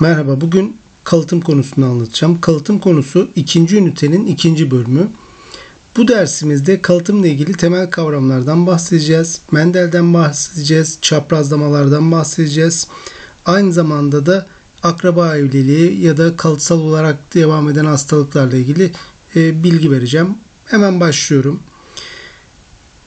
Merhaba, bugün kalıtım konusunu anlatacağım. Kalıtım konusu ikinci ünitenin ikinci bölümü. Bu dersimizde kalıtımla ilgili temel kavramlardan bahsedeceğiz. Mendel'den bahsedeceğiz, çaprazlamalardan bahsedeceğiz. Aynı zamanda da akraba evliliği ya da kalıtsal olarak devam eden hastalıklarla ilgili e, bilgi vereceğim. Hemen başlıyorum.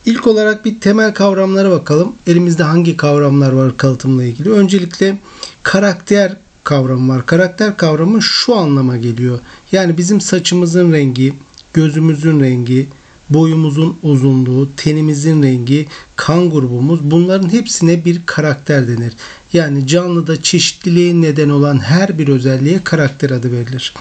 İlk olarak bir temel kavramlara bakalım. Elimizde hangi kavramlar var kalıtımla ilgili? Öncelikle karakter kavramı var. Karakter kavramı şu anlama geliyor. Yani bizim saçımızın rengi, gözümüzün rengi, boyumuzun uzunluğu, tenimizin rengi, kan grubumuz bunların hepsine bir karakter denir. Yani canlıda çeşitliliğe neden olan her bir özelliğe karakter adı verilir.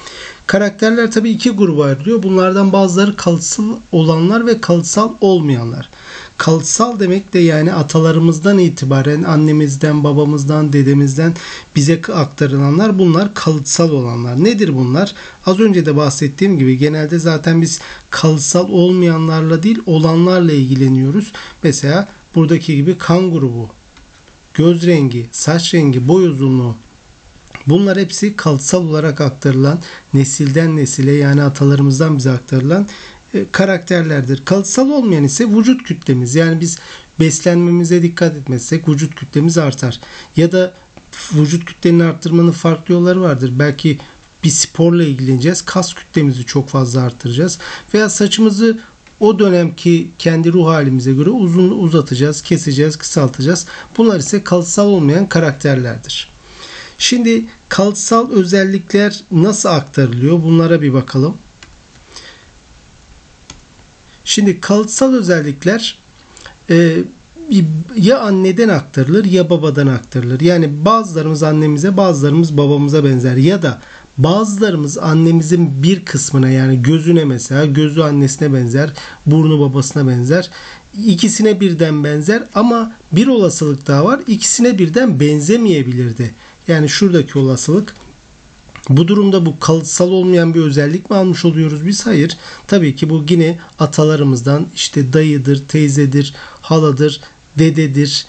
Karakterler tabii iki gruba ayrılıyor. Bunlardan bazıları kalıtsal olanlar ve kalıtsal olmayanlar. Kalıtsal demek de yani atalarımızdan itibaren annemizden, babamızdan, dedemizden bize aktarılanlar bunlar kalıtsal olanlar. Nedir bunlar? Az önce de bahsettiğim gibi genelde zaten biz kalıtsal olmayanlarla değil olanlarla ilgileniyoruz. Mesela buradaki gibi kan grubu, göz rengi, saç rengi, boy uzunluğu, Bunlar hepsi kalıtsal olarak aktarılan, nesilden nesile yani atalarımızdan bize aktarılan e, karakterlerdir. Kalıtsal olmayan ise vücut kütlemiz. Yani biz beslenmemize dikkat etmezsek vücut kütlemiz artar. Ya da vücut kütlenin arttırmanın farklı yolları vardır. Belki bir sporla ilgileneceğiz. Kas kütlemizi çok fazla arttıracağız. Veya saçımızı o dönemki kendi ruh halimize göre uzun uzatacağız, keseceğiz, kısaltacağız. Bunlar ise kalıtsal olmayan karakterlerdir. Şimdi kalıtsal özellikler nasıl aktarılıyor? Bunlara bir bakalım. Şimdi kalıtsal özellikler e, ya anneden aktarılır ya babadan aktarılır. Yani bazılarımız annemize bazılarımız babamıza benzer ya da bazılarımız annemizin bir kısmına yani gözüne mesela gözü annesine benzer, burnu babasına benzer. İkisine birden benzer ama bir olasılık daha var. İkisine birden benzemeyebilirdi. Yani şuradaki olasılık bu durumda bu kalıtsal olmayan bir özellik mi almış oluyoruz biz? Hayır. Tabii ki bu yine atalarımızdan işte dayıdır, teyzedir, haladır, dededir.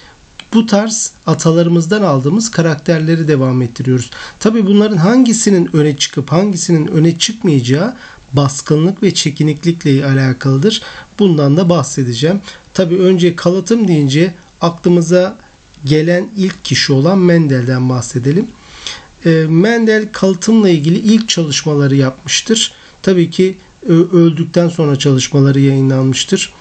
Bu tarz atalarımızdan aldığımız karakterleri devam ettiriyoruz. Tabii bunların hangisinin öne çıkıp hangisinin öne çıkmayacağı baskınlık ve çekiniklikle alakalıdır. Bundan da bahsedeceğim. Tabii önce kalıtım deyince aklımıza gelen ilk kişi olan Mendel'den bahsedelim. E, Mendel kalıtımla ilgili ilk çalışmaları yapmıştır. Tabii ki öldükten sonra çalışmaları yayınlanmıştır.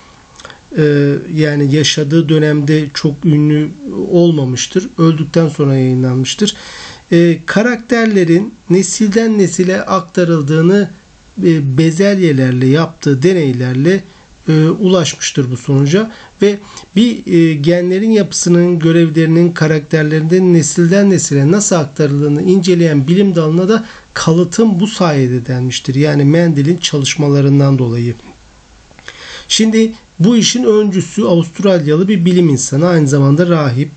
E, yani yaşadığı dönemde çok ünlü olmamıştır. Öldükten sonra yayınlanmıştır. E, karakterlerin nesilden nesile aktarıldığını bezelyelerle yaptığı deneylerle e, ulaşmıştır bu sonuca ve bir e, genlerin yapısının, görevlerinin, karakterlerinin nesilden nesile nasıl aktarıldığını inceleyen bilim dalına da kalıtım bu sayede denmiştir. Yani Mendel'in çalışmalarından dolayı. Şimdi bu işin öncüsü Avustralyalı bir bilim insanı, aynı zamanda rahip.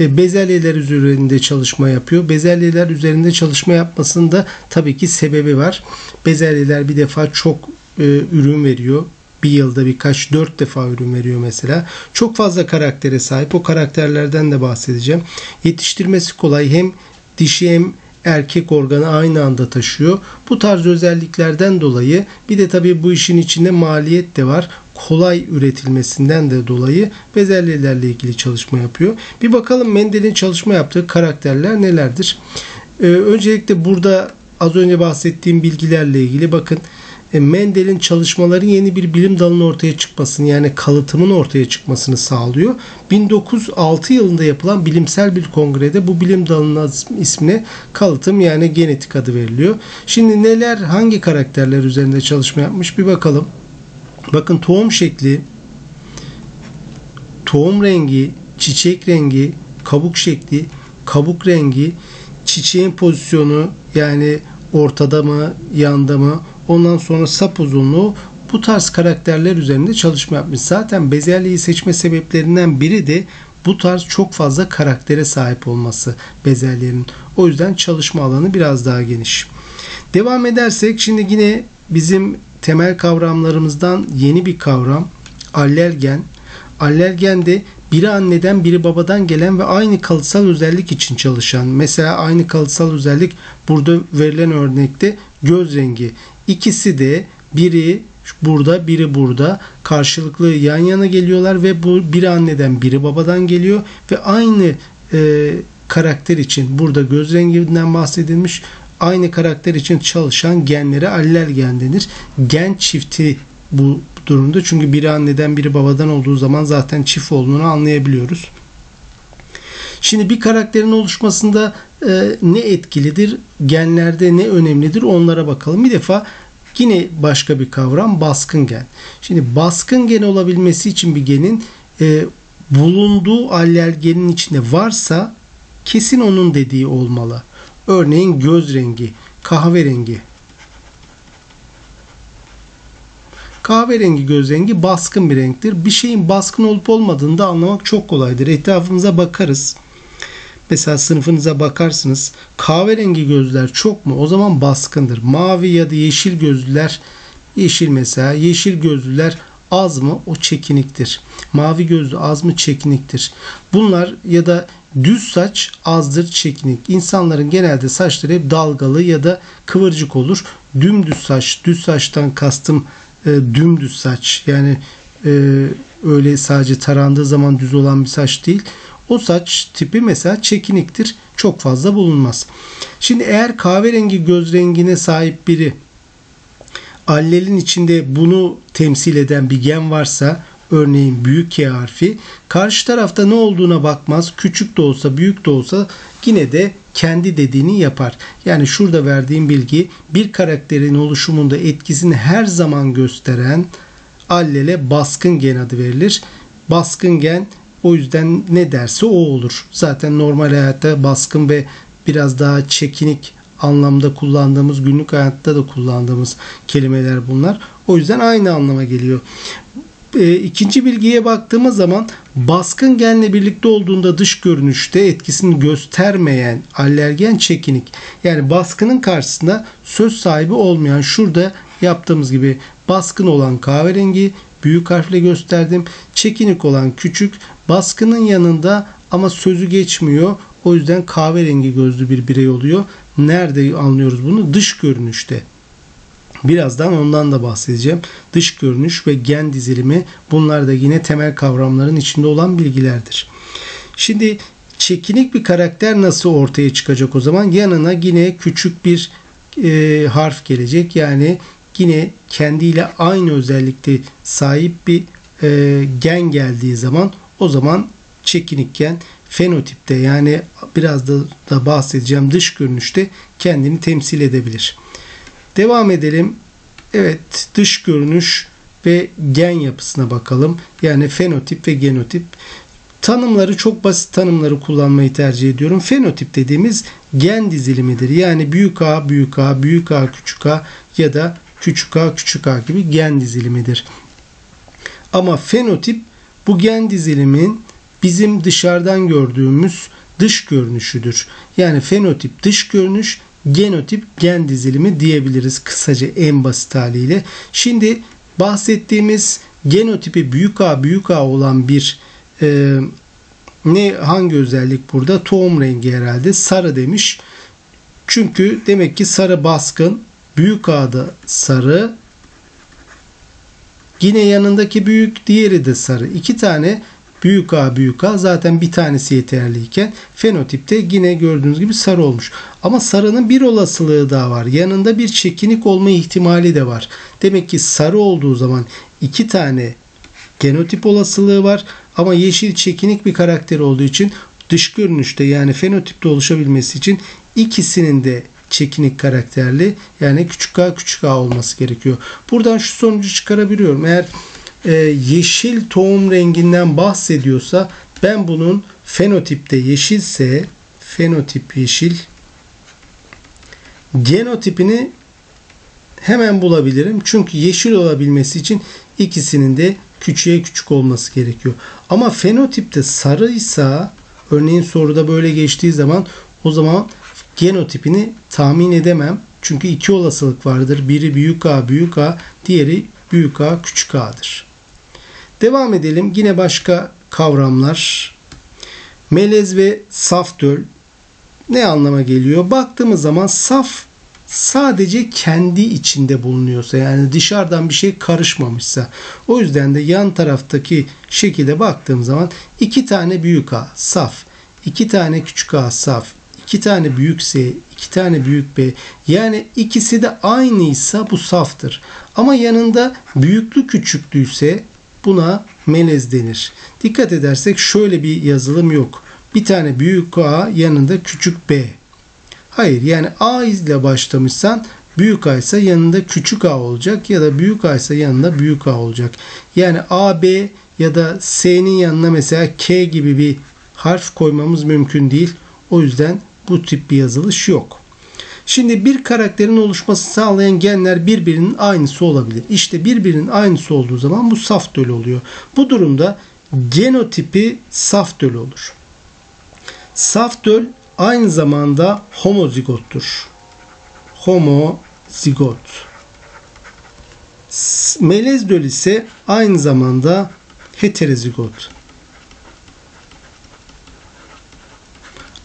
E, bezelyeler üzerinde çalışma yapıyor. Bezelyeler üzerinde çalışma yapmasında tabii ki sebebi var. Bezelyeler bir defa çok e, ürün veriyor bir yılda birkaç dört defa ürün veriyor mesela. Çok fazla karaktere sahip. O karakterlerden de bahsedeceğim. Yetiştirmesi kolay. Hem dişi hem erkek organı aynı anda taşıyor. Bu tarz özelliklerden dolayı bir de tabii bu işin içinde maliyet de var. Kolay üretilmesinden de dolayı bezelyelerle ilgili çalışma yapıyor. Bir bakalım Mendel'in çalışma yaptığı karakterler nelerdir? Ee, öncelikle burada az önce bahsettiğim bilgilerle ilgili bakın e, Mendel'in çalışmaları yeni bir bilim dalının ortaya çıkmasını yani kalıtımın ortaya çıkmasını sağlıyor. 1906 yılında yapılan bilimsel bir kongrede bu bilim dalının ismine kalıtım yani genetik adı veriliyor. Şimdi neler hangi karakterler üzerinde çalışma yapmış bir bakalım. Bakın tohum şekli, tohum rengi, çiçek rengi, kabuk şekli, kabuk rengi, çiçeğin pozisyonu yani ortada mı, yanda mı, Ondan sonra sap uzunluğu bu tarz karakterler üzerinde çalışma yapmış. Zaten bezelyeyi seçme sebeplerinden biri de bu tarz çok fazla karaktere sahip olması bezelyenin. O yüzden çalışma alanı biraz daha geniş. Devam edersek şimdi yine bizim temel kavramlarımızdan yeni bir kavram allergen. Allergen de biri anneden biri babadan gelen ve aynı kalıtsal özellik için çalışan. Mesela aynı kalıtsal özellik burada verilen örnekte göz rengi. İkisi de biri burada biri burada karşılıklı yan yana geliyorlar ve bu biri anneden biri babadan geliyor ve aynı e, karakter için burada göz renginden bahsedilmiş aynı karakter için çalışan genlere allel gen denir. Gen çifti bu durumda çünkü biri anneden biri babadan olduğu zaman zaten çift olduğunu anlayabiliyoruz. Şimdi bir karakterin oluşmasında e, ne etkilidir, genlerde ne önemlidir onlara bakalım. Bir defa yine başka bir kavram baskın gen. Şimdi baskın gen olabilmesi için bir genin e, bulunduğu allel genin içinde varsa kesin onun dediği olmalı. Örneğin göz rengi, kahverengi. Kahverengi göz rengi baskın bir renktir. Bir şeyin baskın olup olmadığını da anlamak çok kolaydır. Etrafımıza bakarız. Mesela sınıfınıza bakarsınız. Kahverengi gözler çok mu? O zaman baskındır. Mavi ya da yeşil gözlüler yeşil mesela. Yeşil gözlüler az mı? O çekiniktir. Mavi gözlü az mı? Çekiniktir. Bunlar ya da düz saç azdır çekinik. İnsanların genelde saçları hep dalgalı ya da kıvırcık olur. Dümdüz saç, düz saçtan kastım e, dümdüz saç. Yani e, öyle sadece tarandığı zaman düz olan bir saç değil. O saç tipi mesela çekiniktir. Çok fazla bulunmaz. Şimdi eğer kahverengi göz rengine sahip biri allelin içinde bunu temsil eden bir gen varsa örneğin büyük K harfi karşı tarafta ne olduğuna bakmaz. Küçük de olsa büyük de olsa yine de kendi dediğini yapar. Yani şurada verdiğim bilgi bir karakterin oluşumunda etkisini her zaman gösteren allele baskın gen adı verilir. Baskın gen o yüzden ne derse o olur. Zaten normal hayatta baskın ve biraz daha çekinik anlamda kullandığımız günlük hayatta da kullandığımız kelimeler bunlar. O yüzden aynı anlama geliyor. E, ikinci bilgiye baktığımız zaman baskın genle birlikte olduğunda dış görünüşte etkisini göstermeyen alergen çekinik yani baskının karşısında söz sahibi olmayan şurada yaptığımız gibi baskın olan kahverengi büyük harfle gösterdim. Çekinik olan küçük baskının yanında ama sözü geçmiyor. O yüzden kahverengi gözlü bir birey oluyor. Nerede anlıyoruz bunu? Dış görünüşte. Birazdan ondan da bahsedeceğim. Dış görünüş ve gen dizilimi bunlar da yine temel kavramların içinde olan bilgilerdir. Şimdi çekinik bir karakter nasıl ortaya çıkacak o zaman? Yanına yine küçük bir e, harf gelecek. Yani yine kendiyle aynı özellikte sahip bir e, gen geldiği zaman o zaman çekinikken fenotipte yani biraz da, da bahsedeceğim dış görünüşte kendini temsil edebilir. Devam edelim. Evet dış görünüş ve gen yapısına bakalım. Yani fenotip ve genotip. Tanımları çok basit tanımları kullanmayı tercih ediyorum. Fenotip dediğimiz gen dizilimidir. Yani büyük A, büyük A, büyük A, küçük A ya da küçük a küçük a gibi gen dizilimidir. Ama fenotip bu gen dizilimin bizim dışarıdan gördüğümüz dış görünüşüdür. Yani fenotip dış görünüş, genotip gen dizilimi diyebiliriz kısaca en basit haliyle. Şimdi bahsettiğimiz genotipi büyük A büyük A olan bir e, ne hangi özellik burada? Tohum rengi herhalde sarı demiş. Çünkü demek ki sarı baskın Büyük A'da sarı. Yine yanındaki büyük diğeri de sarı. İki tane büyük A büyük A zaten bir tanesi yeterliyken fenotipte yine gördüğünüz gibi sarı olmuş. Ama sarının bir olasılığı daha var. Yanında bir çekinik olma ihtimali de var. Demek ki sarı olduğu zaman iki tane genotip olasılığı var. Ama yeşil çekinik bir karakter olduğu için dış görünüşte yani fenotipte oluşabilmesi için ikisinin de çekinik karakterli yani küçük a küçük a olması gerekiyor. Buradan şu sonucu çıkarabiliyorum. Eğer e, yeşil tohum renginden bahsediyorsa ben bunun fenotipte yeşilse fenotip yeşil genotipini hemen bulabilirim. Çünkü yeşil olabilmesi için ikisinin de küçüğe küçük olması gerekiyor. Ama fenotipte sarıysa örneğin soruda böyle geçtiği zaman o zaman genotipini tahmin edemem. Çünkü iki olasılık vardır. Biri büyük A büyük A, diğeri büyük A küçük A'dır. Devam edelim. Yine başka kavramlar. Melez ve saf döl ne anlama geliyor? Baktığımız zaman saf sadece kendi içinde bulunuyorsa yani dışarıdan bir şey karışmamışsa o yüzden de yan taraftaki şekilde baktığım zaman iki tane büyük A saf, iki tane küçük A saf, iki tane büyük S, iki tane büyük B yani ikisi de aynıysa bu saftır. Ama yanında büyüklü küçüklüyse buna melez denir. Dikkat edersek şöyle bir yazılım yok. Bir tane büyük A yanında küçük B. Hayır yani A ile başlamışsan büyük A ise yanında küçük A olacak ya da büyük A ise yanında büyük A olacak. Yani A, B ya da S'nin yanına mesela K gibi bir harf koymamız mümkün değil. O yüzden bu tip bir yazılış yok. Şimdi bir karakterin oluşması sağlayan genler birbirinin aynısı olabilir. İşte birbirinin aynısı olduğu zaman bu saf döl oluyor. Bu durumda genotipi saf döl olur. Saf döl aynı zamanda homozigottur. Homozigot. Melez döl ise aynı zamanda heterozigot.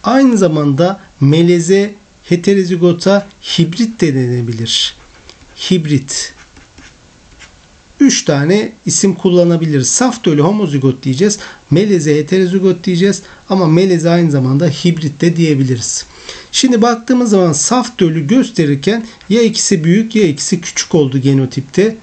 Aynı zamanda meleze heterozigota hibrit de denebilir. Hibrit. 3 tane isim kullanabiliriz. Saf dölü homozigot diyeceğiz. Meleze heterozigot diyeceğiz. Ama meleze aynı zamanda hibrit de diyebiliriz. Şimdi baktığımız zaman saf dölü gösterirken ya ikisi büyük ya ikisi küçük oldu genotipte.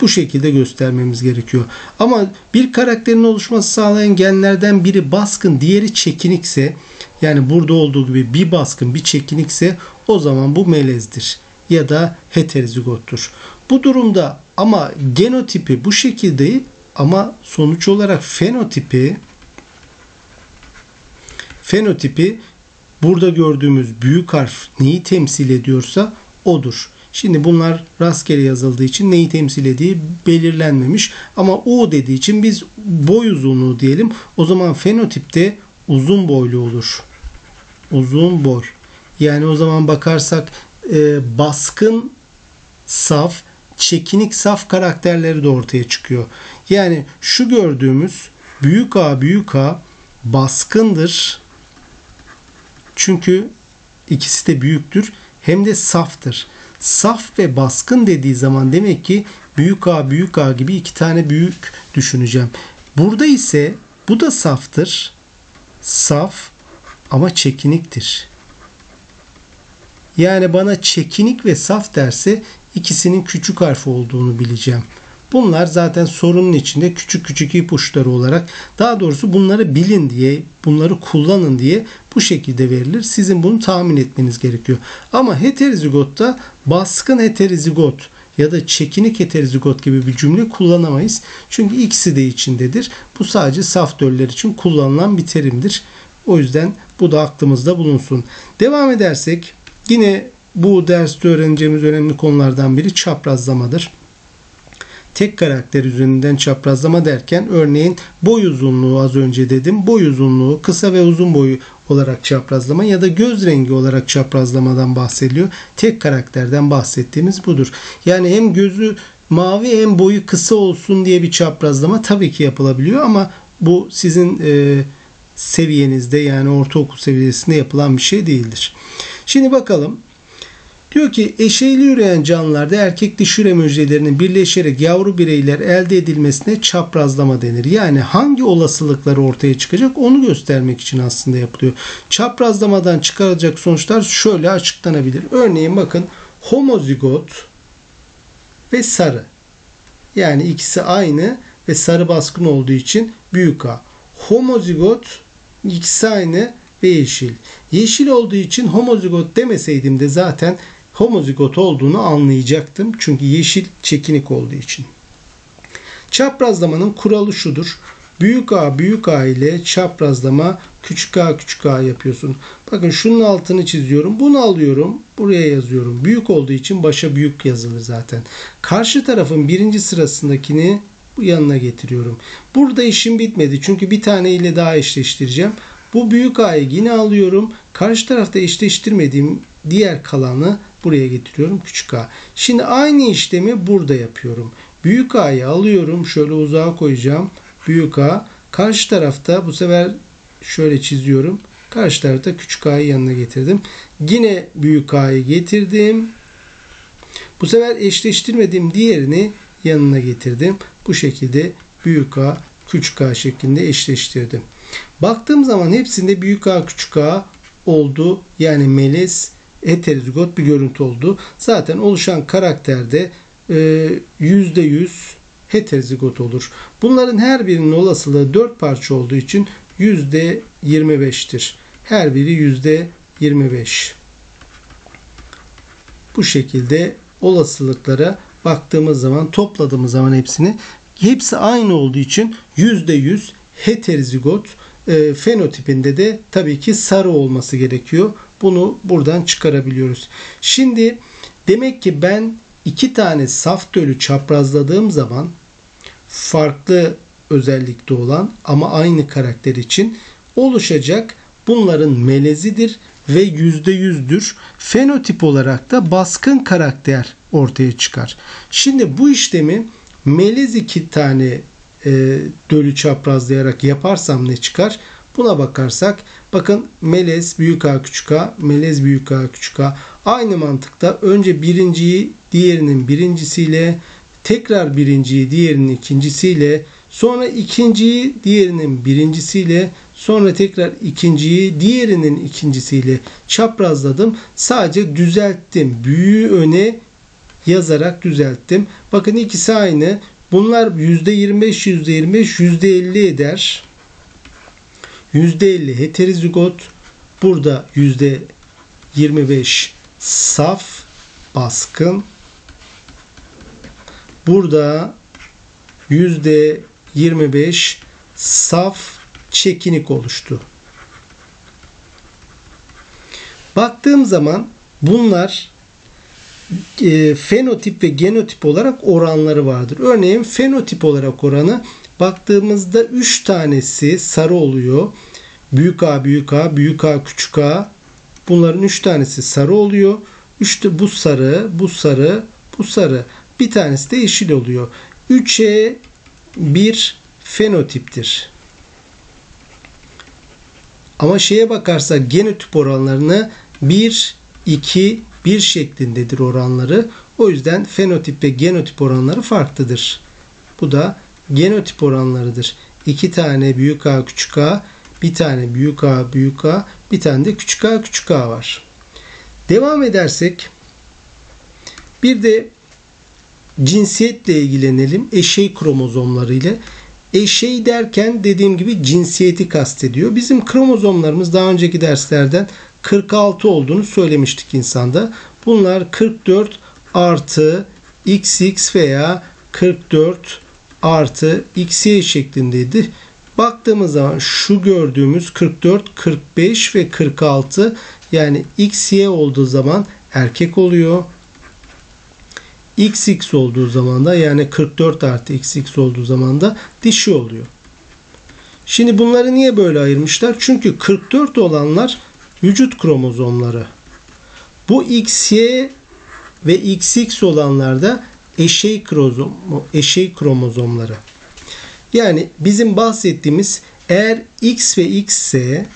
Bu şekilde göstermemiz gerekiyor. Ama bir karakterin oluşması sağlayan genlerden biri baskın, diğeri çekinikse yani burada olduğu gibi bir baskın, bir çekinikse o zaman bu melezdir ya da heterozigottur. Bu durumda ama genotipi bu şekilde ama sonuç olarak fenotipi fenotipi burada gördüğümüz büyük harf neyi temsil ediyorsa odur. Şimdi bunlar rastgele yazıldığı için neyi temsil ettiği belirlenmemiş. Ama O dediği için biz boy uzunluğu diyelim. O zaman fenotipte uzun boylu olur. Uzun boy. Yani o zaman bakarsak e, baskın saf, çekinik saf karakterleri de ortaya çıkıyor. Yani şu gördüğümüz büyük A büyük A baskındır. Çünkü ikisi de büyüktür hem de saftır. Saf ve baskın dediği zaman demek ki büyük A büyük A gibi iki tane büyük düşüneceğim. Burada ise bu da saftır. Saf ama çekiniktir. Yani bana çekinik ve saf derse ikisinin küçük harf olduğunu bileceğim. Bunlar zaten sorunun içinde küçük küçük ipuçları olarak daha doğrusu bunları bilin diye, bunları kullanın diye bu şekilde verilir. Sizin bunu tahmin etmeniz gerekiyor. Ama heterozigotta baskın heterozigot ya da çekinik heterozigot gibi bir cümle kullanamayız. Çünkü ikisi de içindedir. Bu sadece saf döller için kullanılan bir terimdir. O yüzden bu da aklımızda bulunsun. Devam edersek yine bu derste öğreneceğimiz önemli konulardan biri çaprazlamadır tek karakter üzerinden çaprazlama derken örneğin boy uzunluğu az önce dedim. Boy uzunluğu kısa ve uzun boyu olarak çaprazlama ya da göz rengi olarak çaprazlamadan bahsediliyor. Tek karakterden bahsettiğimiz budur. Yani hem gözü mavi hem boyu kısa olsun diye bir çaprazlama tabii ki yapılabiliyor ama bu sizin e, seviyenizde yani ortaokul seviyesinde yapılan bir şey değildir. Şimdi bakalım Diyor ki eşeyli üreyen canlılarda erkek dişi üreme hücrelerinin birleşerek yavru bireyler elde edilmesine çaprazlama denir. Yani hangi olasılıklar ortaya çıkacak onu göstermek için aslında yapılıyor. Çaprazlamadan çıkarılacak sonuçlar şöyle açıklanabilir. Örneğin bakın homozigot ve sarı. Yani ikisi aynı ve sarı baskın olduğu için büyük A. Homozigot ikisi aynı ve yeşil. Yeşil olduğu için homozigot demeseydim de zaten homozigot olduğunu anlayacaktım. Çünkü yeşil çekinik olduğu için. Çaprazlamanın kuralı şudur. Büyük A büyük A ile çaprazlama küçük A küçük A yapıyorsun. Bakın şunun altını çiziyorum. Bunu alıyorum. Buraya yazıyorum. Büyük olduğu için başa büyük yazılır zaten. Karşı tarafın birinci sırasındakini bu yanına getiriyorum. Burada işim bitmedi. Çünkü bir tane ile daha eşleştireceğim. Bu büyük A'yı yine alıyorum. Karşı tarafta eşleştirmediğim diğer kalanı buraya getiriyorum küçük a. Şimdi aynı işlemi burada yapıyorum. Büyük a'yı alıyorum. Şöyle uzağa koyacağım. Büyük a. Karşı tarafta bu sefer şöyle çiziyorum. Karşı tarafta küçük a'yı yanına getirdim. Yine büyük a'yı getirdim. Bu sefer eşleştirmediğim diğerini yanına getirdim. Bu şekilde büyük a küçük a şeklinde eşleştirdim. Baktığım zaman hepsinde büyük a küçük a oldu. Yani melez heterozigot bir görüntü oldu. Zaten oluşan karakterde %100 e, heterozigot olur. Bunların her birinin olasılığı 4 parça olduğu için %25'tir. Her biri %25. Bu şekilde olasılıklara baktığımız zaman topladığımız zaman hepsini hepsi aynı olduğu için %100 heterozigot e, fenotipinde de tabii ki sarı olması gerekiyor. Bunu buradan çıkarabiliyoruz. Şimdi demek ki ben iki tane saf tölü çaprazladığım zaman farklı özellikte olan ama aynı karakter için oluşacak bunların melezidir ve yüzde yüzdür. Fenotip olarak da baskın karakter ortaya çıkar. Şimdi bu işlemi melez iki tane e, dölü çaprazlayarak yaparsam ne çıkar? Buna bakarsak bakın melez büyük A küçük A, melez büyük A küçük A. Aynı mantıkta önce birinciyi diğerinin birincisiyle tekrar birinciyi diğerinin ikincisiyle sonra ikinciyi diğerinin birincisiyle sonra tekrar ikinciyi diğerinin ikincisiyle çaprazladım. Sadece düzelttim. Büyüğü öne yazarak düzelttim. Bakın ikisi aynı. Bunlar %25, %25, %50 eder. %50 heterozigot. Burada %25 saf baskın. Burada %25 saf çekinik oluştu. Baktığım zaman bunlar e, fenotip ve genotip olarak oranları vardır. Örneğin fenotip olarak oranı baktığımızda 3 tanesi sarı oluyor. Büyük A, büyük A, büyük A, küçük A. Bunların 3 tanesi sarı oluyor. İşte bu sarı, bu sarı, bu sarı. Bir tanesi de yeşil oluyor. 3'e bir fenotiptir. Ama şeye bakarsak genotip oranlarını 1, 2, 1 şeklindedir oranları. O yüzden fenotip ve genotip oranları farklıdır. Bu da genotip oranlarıdır. 2 tane büyük A küçük A, bir tane büyük A büyük A, bir tane de küçük A küçük A var. Devam edersek bir de cinsiyetle ilgilenelim. Eşey kromozomları ile. Eşey derken dediğim gibi cinsiyeti kastediyor. Bizim kromozomlarımız daha önceki derslerden 46 olduğunu söylemiştik insanda. Bunlar 44 artı XX veya 44 artı XY şeklindeydi. Baktığımız zaman şu gördüğümüz 44, 45 ve 46 yani XY olduğu zaman erkek oluyor. XX olduğu zaman da yani 44 artı XX olduğu zaman da dişi oluyor. Şimdi bunları niye böyle ayırmışlar? Çünkü 44 olanlar vücut kromozomları. Bu XY ve XX olanlar da eşey kromozom, eşey kromozomları. Yani bizim bahsettiğimiz eğer X ve X ise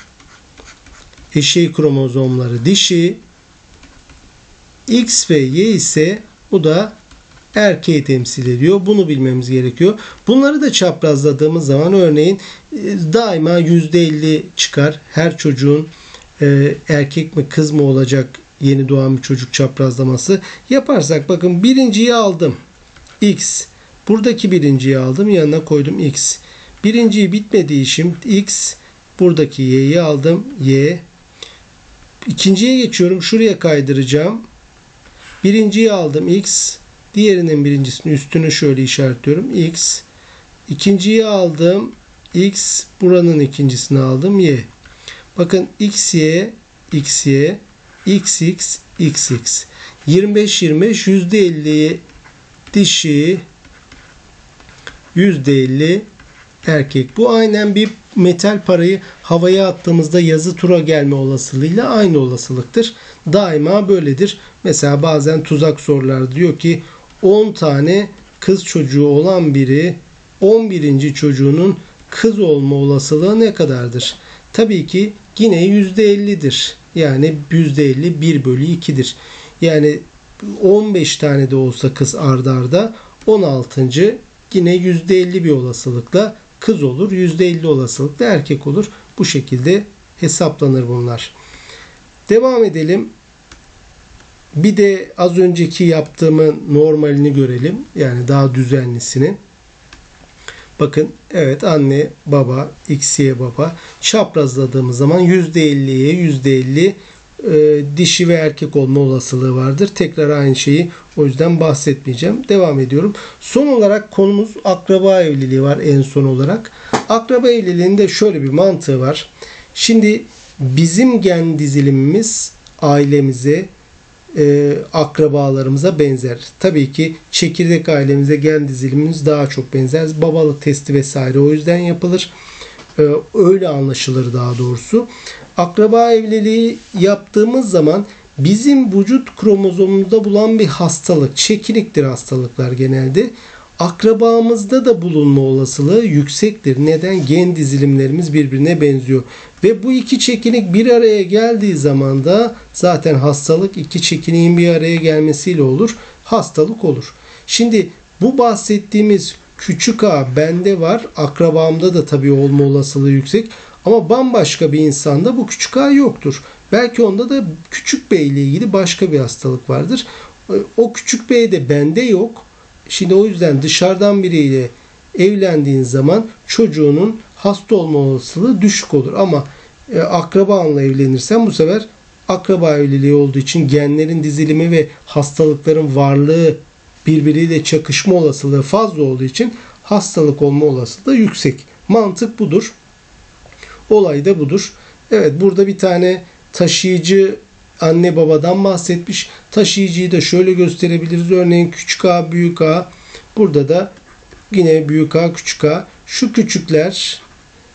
eşey kromozomları dişi, X ve Y ise bu da erkeği temsil ediyor. Bunu bilmemiz gerekiyor. Bunları da çaprazladığımız zaman örneğin e, daima %50 çıkar. Her çocuğun e, erkek mi kız mı olacak yeni doğan bir çocuk çaprazlaması yaparsak bakın birinciyi aldım. X. Buradaki birinciyi aldım. Yanına koydum X. Birinciyi bitmediği işim X. Buradaki Y'yi aldım. Y. İkinciye geçiyorum. Şuraya kaydıracağım. Birinciyi aldım X. Diğerinin birincisinin üstünü şöyle işaretliyorum. X. İkinciyi aldım. X. Buranın ikincisini aldım. Y. Bakın XY, XY, XX, XX. 25, 25, %50 dişi, %50 erkek. Bu aynen bir metal parayı havaya attığımızda yazı tura gelme olasılığıyla aynı olasılıktır. Daima böyledir. Mesela bazen tuzak sorular diyor ki 10 tane kız çocuğu olan biri 11. çocuğunun kız olma olasılığı ne kadardır? Tabii ki yine %50'dir. Yani %50 1 bölü 2'dir. Yani 15 tane de olsa kız ardarda arda 16. yine %50 bir olasılıkla kız olur. %50 olasılıkla erkek olur. Bu şekilde hesaplanır bunlar. Devam edelim. Bir de az önceki yaptığımın normalini görelim. Yani daha düzenlisini. Bakın evet anne baba x'ye baba çaprazladığımız zaman %50'ye %50 e, dişi ve erkek olma olasılığı vardır. Tekrar aynı şeyi o yüzden bahsetmeyeceğim. Devam ediyorum. Son olarak konumuz akraba evliliği var en son olarak. Akraba evliliğinde şöyle bir mantığı var. Şimdi bizim gen dizilimimiz ailemize, e, akrabalarımıza benzer. Tabii ki çekirdek ailemize gen dizilimimiz daha çok benzer. Babalık testi vesaire o yüzden yapılır. E, öyle anlaşılır daha doğrusu. Akraba evliliği yaptığımız zaman bizim vücut kromozomumuzda bulan bir hastalık, çekiniktir hastalıklar genelde akrabamızda da bulunma olasılığı yüksektir. Neden? Gen dizilimlerimiz birbirine benziyor. Ve bu iki çekinik bir araya geldiği zaman da zaten hastalık iki çekiniğin bir araya gelmesiyle olur. Hastalık olur. Şimdi bu bahsettiğimiz küçük a bende var. Akrabamda da tabii olma olasılığı yüksek. Ama bambaşka bir insanda bu küçük a yoktur. Belki onda da küçük bey ile ilgili başka bir hastalık vardır. O küçük bey de bende yok Şimdi o yüzden dışarıdan biriyle evlendiğin zaman çocuğunun hasta olma olasılığı düşük olur. Ama e, akrabanla evlenirsen bu sefer akraba evliliği olduğu için genlerin dizilimi ve hastalıkların varlığı birbiriyle çakışma olasılığı fazla olduğu için hastalık olma olasılığı yüksek. Mantık budur. Olay da budur. Evet burada bir tane taşıyıcı anne babadan bahsetmiş. Taşıyıcıyı da şöyle gösterebiliriz. Örneğin küçük a, büyük a. Burada da yine büyük a, küçük a. Şu küçükler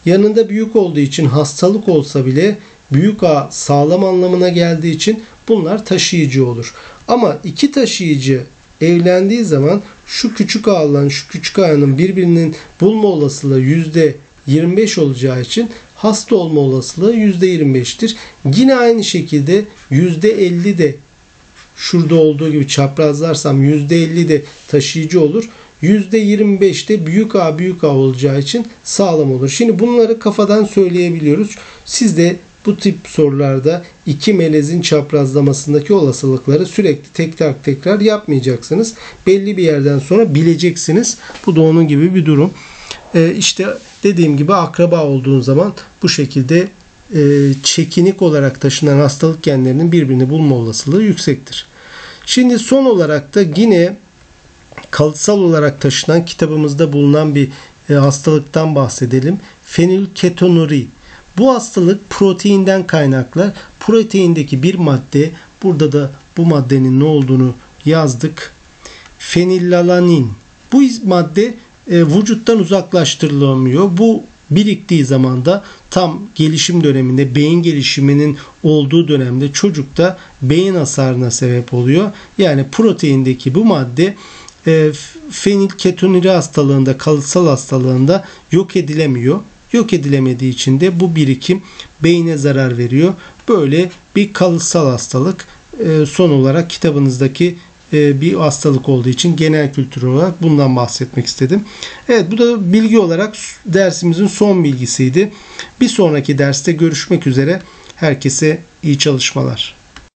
yanında büyük olduğu için hastalık olsa bile büyük a sağlam anlamına geldiği için bunlar taşıyıcı olur. Ama iki taşıyıcı evlendiği zaman şu küçük ağlan şu küçük ağanın birbirinin bulma olasılığı yüzde 25 olacağı için hasta olma olasılığı %25'tir. Yine aynı şekilde %50 de şurada olduğu gibi çaprazlarsam %50 de taşıyıcı olur. %25 de büyük A büyük A olacağı için sağlam olur. Şimdi bunları kafadan söyleyebiliyoruz. Siz de bu tip sorularda iki melezin çaprazlamasındaki olasılıkları sürekli tekrar tekrar yapmayacaksınız. Belli bir yerden sonra bileceksiniz. Bu da onun gibi bir durum. Ee, işte dediğim gibi akraba olduğun zaman bu şekilde e, çekinik olarak taşınan hastalık genlerinin birbirini bulma olasılığı yüksektir. Şimdi son olarak da yine kalıtsal olarak taşınan kitabımızda bulunan bir e, hastalıktan bahsedelim. Fenilketonuri. Bu hastalık proteinden kaynaklar. Proteindeki bir madde, burada da bu maddenin ne olduğunu yazdık. Fenillalanin. Bu madde e, vücuttan uzaklaştırılamıyor. Bu biriktiği zaman da tam gelişim döneminde beyin gelişiminin olduğu dönemde çocukta beyin hasarına sebep oluyor. Yani proteindeki bu madde e, fenilketonuri hastalığında, kalıtsal hastalığında yok edilemiyor. Yok edilemediği için de bu birikim beyne zarar veriyor. Böyle bir kalıtsal hastalık e, son olarak kitabınızdaki bir hastalık olduğu için genel kültür olarak bundan bahsetmek istedim. Evet bu da bilgi olarak dersimizin son bilgisiydi. Bir sonraki derste görüşmek üzere. Herkese iyi çalışmalar.